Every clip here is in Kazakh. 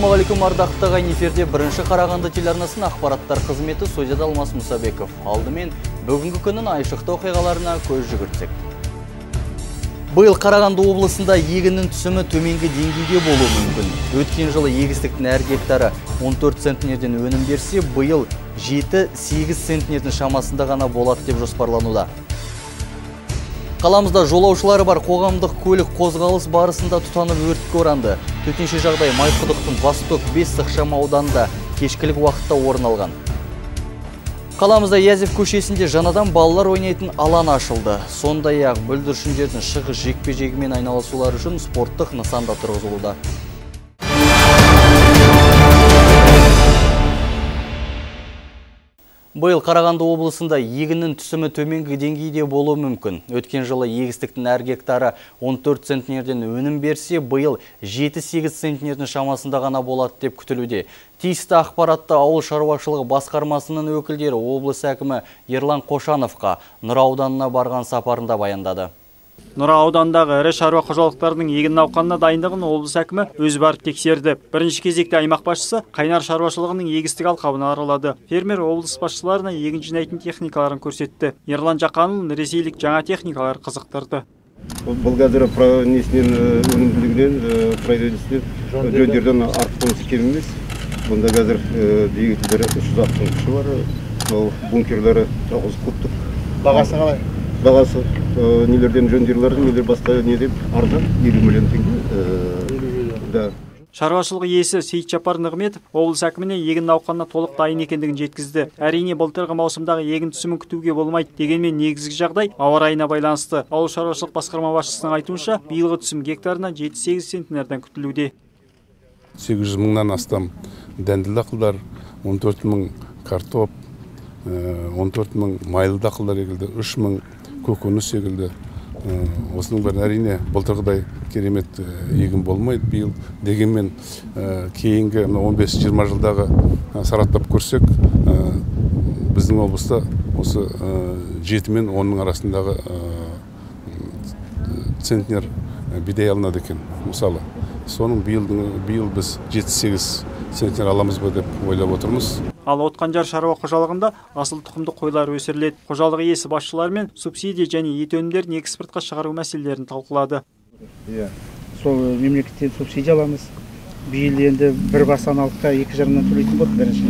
Ассалаумағалейкум ардақты ғайын эфирде бірінші Қарағанды телеарнасының ақпараттар қызметі студияда Алмас Мұсабеков. Алдымен бүгінгі күннің айшықты оқиғаларына көз жүгіртсек. Биыл Қарағанды облысында егіннің түсімі төменгі деңгейде болуы мүмкін. Өткен жылы егістіктің әр гектары 14 центнерден өнім берсе, биыл 7-8 центнердің шамасында ғана болады деп жоспарлануда. Қаламызда жолаушылары бар қоғамдық көлік қозғалыс барысында тұтанып өртке оранды. Төтенше жағдай Майқұдықтың Восток 5 сықшам ауданында кешкілік уақытта орын алған. Қаламызда Язев көшесінде жаңадан балалар ойнайтын алан ашылды. Сондай-ақ бүлдіршіндердің шығыс жекпе-жегімен айналысулары үшін спорттық нысанда тұрғызылуда. Биыл Қарағанды облысында егіннің түсімі төменгі деңгейде болуы мүмкін. Өткен жылы егістіктің әр гектары 14 центнерден өнім берсе, биыл 7-8 центнердің шамасында ғана болады деп күтілуде. Тиісті ақпаратты ауыл шаруашылығы басқармасының өкілдері облыс әкімі Ерлан Қошановқа Нұра ауданына барған сапарында баяндады. Нұра аудандағы ірі шаруа қожалықтарының егін науқанына дайындығын облыс әкімі өз барып тексерді. Бірінші кезекте аймақ басшысы қайнар шаруашылығының егістік алқабын аралады. Фермер облыс басшыларына егін жинайтын техникаларын көрсетті. Ерлан Жақанұлын ресейлік жаңа техникалар қызықтырды. Благодаря несінен өнімділігінен, производительнен жөндерден артқымыз келмес. Бұнда қазір двигательдері 360 күші бар. Ол бункерлері 9 кубтық. Бағасы қалай? Бағасы нелерден жөндерлердің нелер басқа не деп арзан елу миллион теңге да Шаруашылық иесі Сейт Жапар Нығметов облыс әкіміне егін науқанына толық дайын екендігін жеткізді. Әрине былтырғы маусымдағы егін түсімін күтуге болмайды. Дегенмен негізгі жағдай ауа райына байланысты. Ауыл шаруашылық басқарма басшысының айтуынша, биылғы түсім гектарына 7-8 центнерден күтілуде. 800 мыңнан астам дәнді дақылдар, 14 мың картоп, 14 мың майлы дақылдар егілді, 3 мың көкөніс секілді осының бәрін әрине былтырғыдай керемет егін болмайды биыл. Дегенмен кейінгі 15-20 жылдағы сараптап көрсек біздің облыста осы жеті мен онның арасындағы центнер бидай алынады екен. Мысалы соның биыл біз жеті сегіз центнер аламыз ба деп ойлап отырмыз. Ал отқанжар шаруа қожалығында асыл тұқымды қойлар өсіріледі. Қожалық иесі басшыларымен субсидия және ет өнімдерін экспортқа шығару мәселелерін талқылады. Иә сол мемлекеттен субсидия аламыз. Биыл енді бір бастан алдық та екі жарымнан төлейтін болды бірінші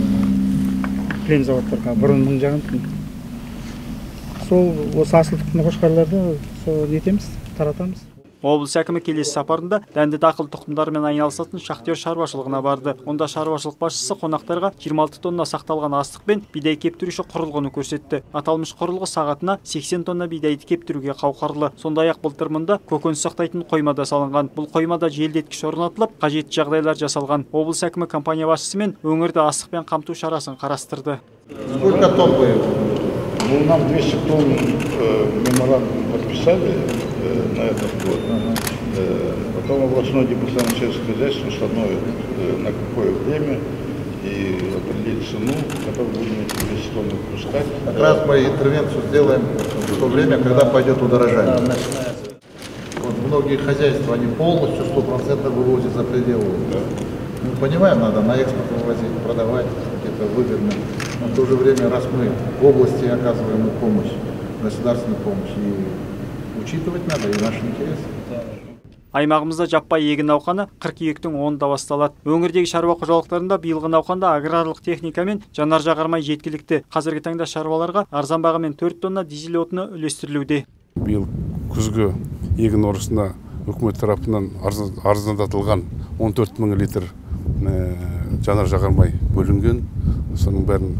кілем заводтарға бұрын мың жарым сол осы асыл тұқымды қошқарларды сол нетеміз таратамыз. Облыс әкімі келесі сапарында дәнді дақыл тұқымдарымен айналысатын шахтер шаруашылығына барды. Онда шаруашылық басшысы қонақтарға 26 тонна сақталған астық пен бидай кептіруші құрылғыны көрсетті. Аталмыш құрылғы сағатына 80 тонна бидайды кептіруге қауқарлы. Сондай ақ былтыр мұнда көкөніс сақтайтын қойма да салынған. Бұл қоймада желдеткіш орнатылып қажетті жағдайлар жасалған. Облыс әкімі компания басшысымен өңірді астықпен қамту шарасын қарастырды. Сколько тонн будет ну нам 200 тонн меморандум подписали. На этот год. Потом областное департамент сельского хозяйства установит на какое время и определит цену, которую будем эти 200 тонн выпускать. Как раз мы интервенцию сделаем в то время, когда пойдет удорожание. Вот многие хозяйства, они полностью, 100% вывозят за пределы. Да. Мы понимаем, надо на экспорт вывозить, продавать, это выгодно. Но в то же время, раз мы в области оказываем помощь, государственную помощь, и учитывать надо и наши интересы. аймағымызда жаппай егін науқаны қыркүйектің онында басталады. Өңірдегі шаруа қожалықтарында биылғы науқанда аграрлық техника мен жанар жағармай жеткілікті. Қазіргі таңда шаруаларға арзан бағамен төрт тонна дизель отыны үлестірілуде. Биыл күзгі егін орысына үкімет тарапынан арзандатылған 14 мың литр жанар жағармай бөлінген. Соның бәрін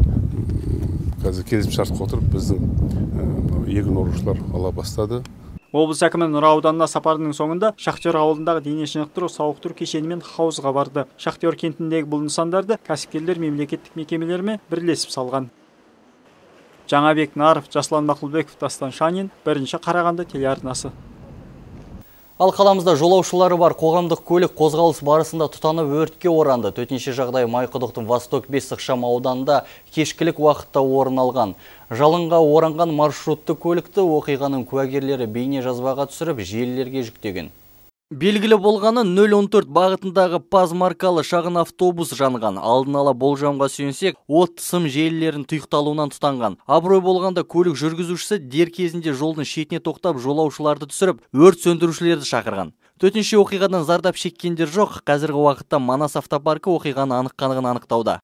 қазір келісімшартқа отырып біздің егін орушылар ала бастады. Облыс әкімі нұра ауданына сапарының соңында шахтер ауылындағы дене шынықтыру сауықтыру кешені мен хауызға барды. Шахтер кентіндегі бұл нысандарды кәсіпкерлер мемлекеттік мекемелермен бірлесіп салған. Жаңабек наров жасұлан мақұлбеков дастан шанин бірінші қарағанды телеарнасы. Ал қаламызда жолаушылары бар қоғамдық көлік қозғалыс барысында тұтанып өртке оранды. Төтенше жағдай Майқұдықтың Восток 5 ықшам ауданында кешкілік уақытта орын алған. Жалынға оранған маршрутты көлікті оқиғаның куәгерлері бейне жазбаға түсіріп желілерге жүктеген. Белгілі болғаны 014 бағытындағы паз маркалы шағын автобус жанған. Алдын ала болжамға сүйенсек, от сым желілерін тұйықталуынан тұтанған. Абырой болғанда көлік жүргізушісі дер кезінде жолдың шетіне тоқтап жолаушыларды түсіріп, өрт сөндірушілерді шақырған. Төтенше оқиғадан зардап шеккендер жоқ. Қазіргі уақытта Манас автопаркі оқиғаны анық анықтауда.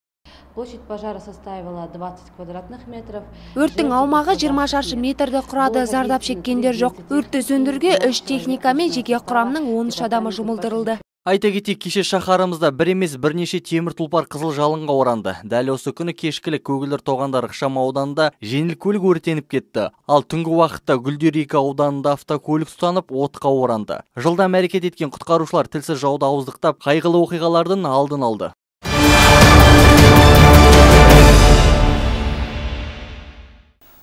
Площадь пожара составила 20 квадратных метров. Өрттің аумағы 20 шаршы метрді құрады, зардап шеккендер жоқ. Өртті сөндірге үш техника мен жеке құрамның 13 адамы жұмылдырылды. Айта кетейік кеше шаһарымызда бір емес бірнеше темір тұлпар қызыл жалынға оранды. Дәл осы күні кешкілік көгілдір тоғандар ықшам ауданында жеңіл көлік өртеніп кетті. Ал түнгі уақытта Гүлдер екі ауданында автокөлік тұтанып отқа оранды. Жылдам әрекет еткен құтқарушылар тілсіз жауды ауыздықтап қайғылы оқиғалардың алдын алды.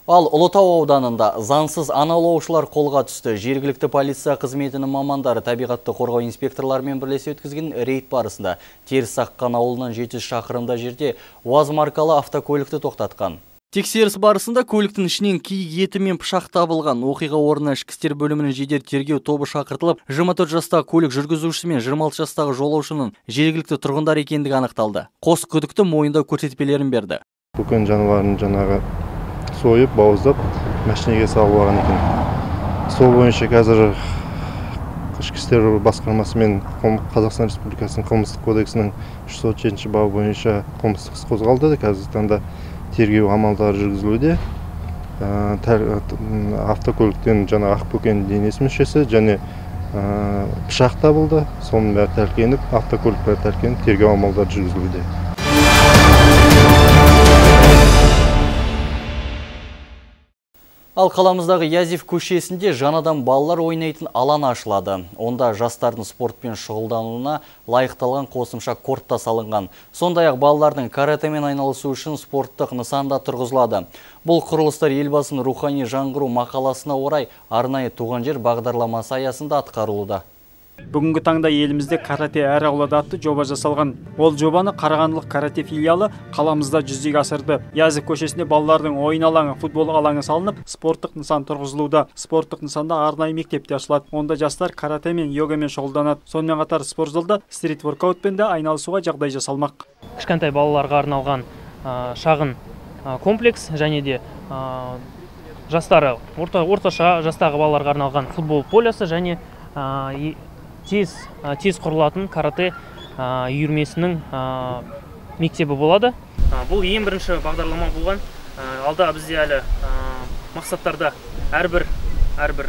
Ал Ұлытау ауданында заңсыз аналаушылар қолға түсті. Жергілікті полиция қызметінің мамандары табиғатты қорғау инспекторларымен бірлесе өткізген рейд барысында теріс саққан ауылынан 700 шақырымда жерде УАЗ маркалы автокөлікті тоқтатқан. Тексеріс барысында көліктің ішінен киік еті мен пышақ табылған. Оқиға орнына ішкі істер бөлімінің жедел тергеу тобы шақыртылып, 24 жастағы көлік жүргізушісі мен 26 жастағы жолаушының жергілікті тұрғындар екендігі анықталды. Қос күдікті мойындау көрсетпелерін берді. Көкен жануарын жаңағы сойып бауыздап машинеге салып алған екен. Сол бойынша қазір ішкі істер басқармасымен қазақстан республикасының қылмыстық кодексінің үш жүз отыз жетінші бабы бойынша қылмыстық іс қозғалды. Қазіргі таңда тергеу амалдары жүргізілуде. Автокөліктен жаңа ақбөкен денесі мүшесі және пышақ табылды. Соның бәрі тәркеніп автокөлік бәрі тәркеніп тергеу амалдары жүргізілуде. Ал қаламыздағы Язев көшесінде жаңадан балалар ойнайтын алан ашылады. Онда жастардың спортпен шұғылдануына лайықталған қосымша кортта салынған. Сондай-ақ балалардың каратемен айналысу үшін спорттық нысанда тұрғызылады. Бұл құрылыстар елбасының рухани жаңғыру мақаласына орай арнайы туған жер бағдарламасы аясында атқарылуда бүгінгі таңда елімізде карате әр аулада атты жоба жасалған. Ол жобаны қарағандылық карате филиалы қаламызда жүзеге асырды. Язев көшесінде балалардың ойын алаңы футбол алаңы салынып спорттық нысан тұрғызылуда. Спорттық нысанда арнайы мектеп те ашылады. Онда жастар каратемен йогамен шұғылданады. Сонымен қатар спорт залда стрит воркаутпен де айналысуға жағдай жасалмақ. Кішкентай балаларға арналған шағын комплекс және де орташа жастағы балаларға арналған футбол полясы және тез тез құрылатын карате үйірмесінің мектебі болады. Бұл ең бірінші бағдарлама болған. Алда бізде әлі мақсаттарда әрбір әрбір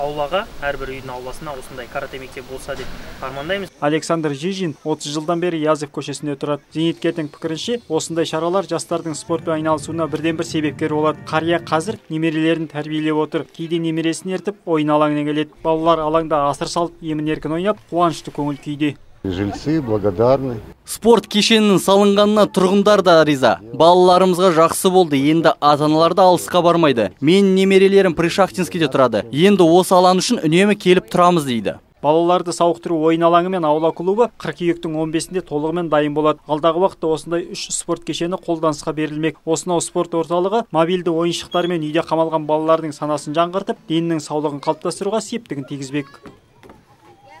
аулаға әрбір үйдің ауласына осындай карате мектебі болса деп армандаймыз. Александр жижин 30 жылдан бері язев көшесінде тұрады. Зейнеткердің пікірінше осындай шаралар жастардың спортпен айналысуына бірден бір себепкер болады. Қария қазір немерелерін тәрбиелеп отыр. Кейде немересін ертіп ойын алаңына келеді. Балалар алаңда асыр салып емін еркін ойнап қуанышты көңіл күйде. Жильцы благодарны. Спорт кешенінің салынғанына тұрғындар да риза. Балаларымызға жақсы болды. Енді ата аналар да алысқа бармайды. Менің немерелерім пришахтинскийде тұрады. Енді осы алаң үшін үнемі келіп тұрамыз дейді. Балаларды сауықтыру ойын алаңы мен аула клубы қыркүйектің 15-інде толығымен дайын болады. Алдағы уақытта осындай үш спорт кешені қолданысқа берілмек. Осынау спорт орталығы мобильді ойыншықтармен үйде қамалған балалардың санасын жаңғыртып денінің саулығын қалыптастыруға септігін тигізбек.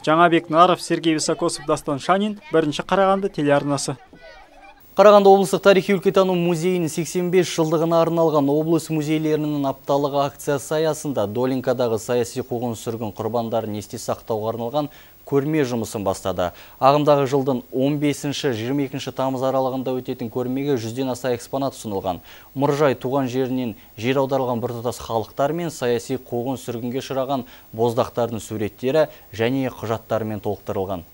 Жаңабек наров сергей високосов дастан шанин бірінші қарағанды телеарнасы. Қарағанды облыстық тарихи өлкетану музейінің 85 жылдығына арналған облыс музейлерінің апталығы акциясы аясында Долинкадағы саяси қуғын сүргін құрбандарын есте сақтауға арналған көрме жұмысын бастады. Ағымдағы жылдың 15-22 тамыз аралығында өтетін көрмеге жүзден аса экспонат ұсынылған. Мұржай туған жерінен жер аударылған біртұтас халықтар мен саяси қуғын сүргінге шыраған боздақтардың суреттері және құжаттарымен толықтырылған.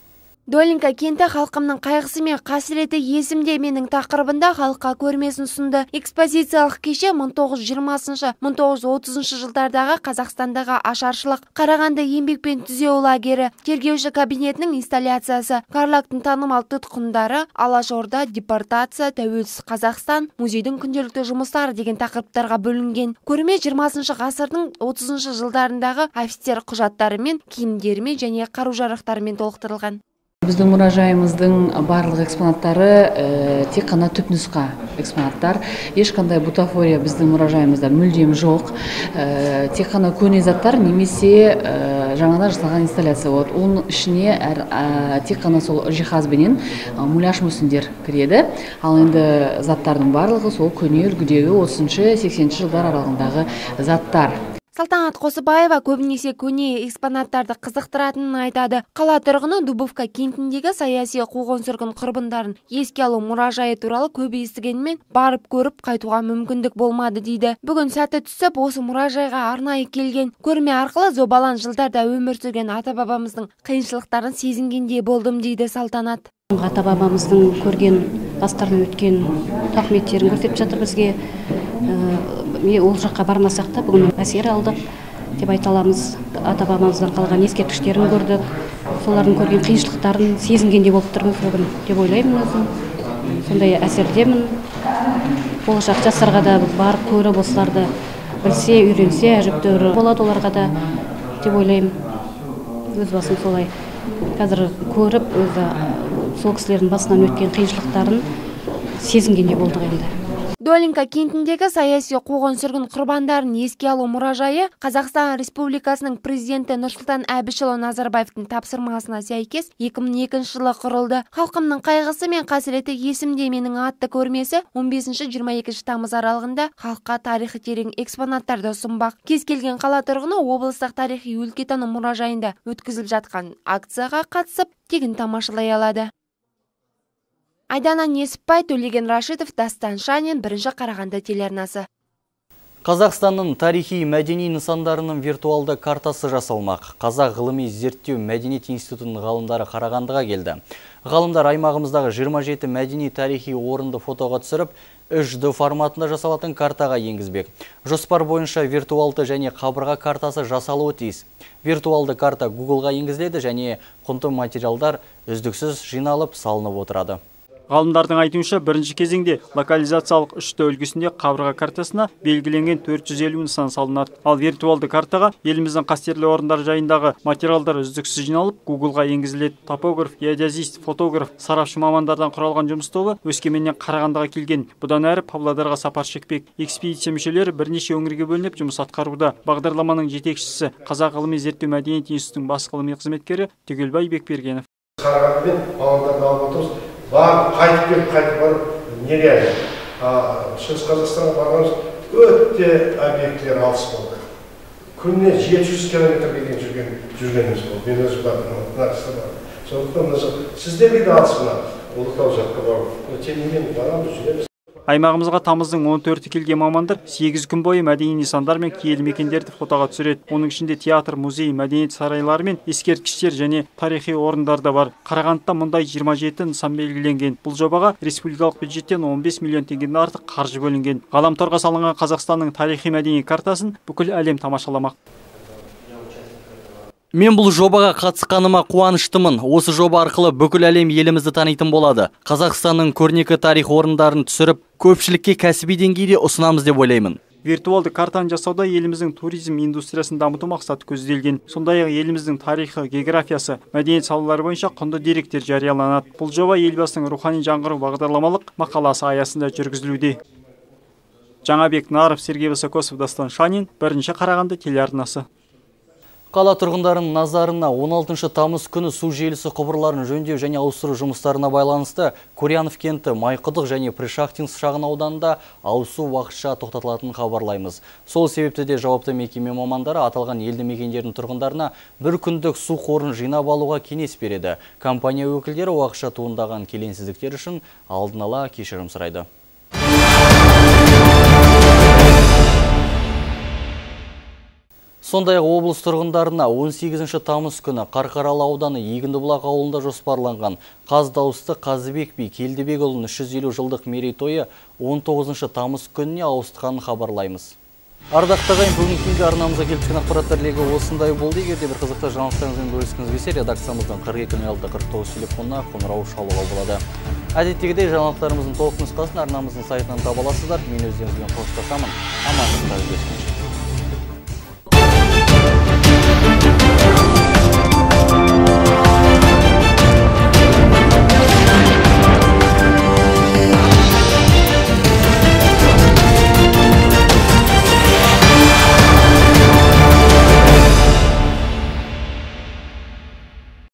Долинка кенті халқымның қайғысы мен қасіреті есімде менің тақырыбында халыққа көрмесін ұсынды. Экспозициялық кеше 1920-1930 жылдардағы Қазақстандағы ашаршылық, Қарағанды еңбекпен түзеу лагері, тергеуші кабинетінің инсталляциясы, Карлактың танымал тұтқындары, Алашорда, депортация, тәуелсіз Қазақстан, музейдің күнделікті жұмыстары деген тақырыптарға бөлінген. Көрме 20 ғасырдың 30 жылдарындағы офицер құжаттарымен, киімдерімен және қару-жарақтарымен толықтырылған біздің мұражайымыздың барлық экспонаттары тек қана түпнұсқа экспонаттар. Ешқандай бутафория біздің мұражайымызда мүлдем жоқ. Тек қана көне заттар немесе жаңадан жасалған инсталляция. Болады оның ішіне әр тек қана сол жиһазбенен муляж мүсіндер кіреді. Ал енді заттардың барлығы сол көне үлгідегі отызыншы сексенінші жылдар аралығындағы заттар. Салтанат қосыбаева көбінесе көне экспонаттарды қызықтыратынын айтады. Қала тұрғыны дубовка кентіндегі саяси қуғын-сүргін құрбандарын еске алу мұражайы туралы көп естігенмен барып көріп қайтуға мүмкіндік болмады дейді. Бүгін сәті түсіп осы мұражайға арнайы келген. Көрме арқылы зобалаң жылдарда өмір сүрген ата бабамыздың қиыншылықтарын сезінгендей болдым дейді салтанат. Ата бабамыздың көрген бастарынан өткен тауқыметтерін көрсетіп жатыр бізге. Ол жаққа бармасақ та бүгін әсер алдық деп айта аламыз. Ата бабамыздан қалған ескерткіштерін көрдік. Солардың көрген қиыншылықтарын сезінгендей болып тұрмыз бүгін деп ойлаймын өзім. Сондай әсердемін. Болашақ жастарға да барып көріп осыларды білсе үйренсе әжептәуір болады оларға да деп ойлаймын. Өз басым солай. Қазір көріп өзі сол кісілердің басынан өткен қиыншылықтарын сезінгендей болдық енді. Долинка кентіндегі саяси қуғын-сүргін құрбандарын еске алу мұражайы қазақстан республикасының президенті нұрсұлтан әбішұлы назарбаевтың тапсырмасына сәйкес 2002 жылы құрылды. Халқымның қайғысы мен қасіреті есімде менің атты көрмесі 15-22 тамыз аралығында халыққа тарихы терең экспонаттарды ұсынбақ. Кез келген қала тұрғыны облыстық тарихи өлкетану мұражайында өткізіліп жатқан акцияға қатысып тегін тамашалай алады. Айдана несіпбай төлеген рашидов дастан шанин бірінші қарағанды телеарнасы Қазақстанның тарихи мәдени нысандарының виртуалды картасы жасалмақ. Қазақ ғылыми зерттеу мәдениет институтының ғалымдары Қарағандыға келді. Ғалымдар аймағымыздағы 27 мәдени тарихи орынды фотоға түсіріп, 3D форматында жасалатын картаға енгізбек. Жоспар бойынша виртуалды және қабырға картасы жасалуы тиіс. Виртуалды карта Google-ға енгізіледі және құнды материалдар үздіксіз жиналып салынып отырады ғалымдардың айтуынша бірінші кезеңде локализациялық үшті үлгісінде қабырға картасына белгіленген 450 нысан салынады. Ал виртуалды картаға еліміздің қастерлі орындары жайындағы материалдар үздіксіз жиналып гуглға енгізіледі. Топограф геодезист фотограф сарапшы мамандардан құралған жұмыс тобы өскеменнен қарағандыға келген. Бұдан әрі павлодарға сапар шекпек. Экспедиция мүшелері бірнеше өңірге бөлініп жұмыс атқаруда. Бағдарламаның жетекшісі қазақ ғылыми зерттеу мәдениет институтының бас ғылыми қызметкері түгелбай бекбергенов. Қарағанды мен павлодарды алып отырмыз. Барып қайтып келіп қайтып барып нереально шығыс қазақстанға барғанымыз өте объектілер алыс болды. Күніне жеті жүз километрге дейін жүрген жүргеніміз болды. Мен өзім бардым мына бар сондықтан сіздерге де алыс мына ұлытау жаққа барып. Тем не менее барамыз жүреміз. Аймағымызға тамыздың 14-і келген мамандар 8 күн бойы мәдени нысандар мен киелі мекендерді фотоға түсіреді. Оның ішінде театр музей мәдениет сарайлары мен ескерткіштер және тарихи орындар да бар. Қарағандыда мұндай 27 нысан белгіленген. Бұл жобаға республикалық бюджеттен 15 миллион теңгеден артық қаржы бөлінген. Ғаламторға салынған қазақстанның тарихи мәдени картасын бүкіл әлем тамашаламақ. Мен бұл жобаға қатысқаныма қуаныштымын. Осы жоба арқылы бүкіл әлем елімізді танитын болады. Қазақстанның көрнекі тарих орындарын түсіріп, көпшілікке кәсіби деңгейде ұсынамыз деп ойлаймын. Виртуалды картаны жасауда еліміздің туризм индустриясын дамыту мақсаты көзделген. Сондай-ақ еліміздің тарихы, географиясы, мәдениет салалары бойынша құнды деректер жарияланады. Бұл жоба елбасының рухани жаңғыру бағдарламалық мақаласы аясында жүргізілуде. Жаңабек Наров, Сергей Высокосов, Дастан Шанин, бірінші Қарағанды телеарнасы. Қала тұрғындарының назарына 16 тамыз күні су желісі құбырларын жөндеу және ауыстыру жұмыстарына байланысты Курянов кенті Майқұдық және Пришахтинск шағын ауданында ауысу уақытша тоқтатылатынын хабарлаймыз. Сол себепті де жауапты мекеме мамандары аталған елді мекендердің тұрғындарына бір күндік су қорын жинап алуға кеңес береді. Компания өкілдері уақытша туындаған келеңсіздіктер үшін алдын ала кешірім сұрайды. Сондай облыс тұрғындарына 18 тамыз күні Қарқаралы ауданы Егіндібұлақ ауылында жоспарланған қаз дауысты Қазыбек би Келдібекұлының 350 жылдық мерейтойы 19 тамыз күніне ауыстықанын хабарлаймыз. Ардақты ағайын бүгінгі күнгі арнамызға келіп ақпараттар легі осындай болды. Егер де бір қызықты жаңалықтарыңызбен бөліскіңіз келсе, редакциямыздың 42 49 телефонына қоңырау шалуға болады. Әдеттегідей жаңалықтарымыздың толық нұсқасын арнамыздың сайтынан таба аласыздар. Мен өздеріңізбен қоштасамын. Амандықта жүздескенше.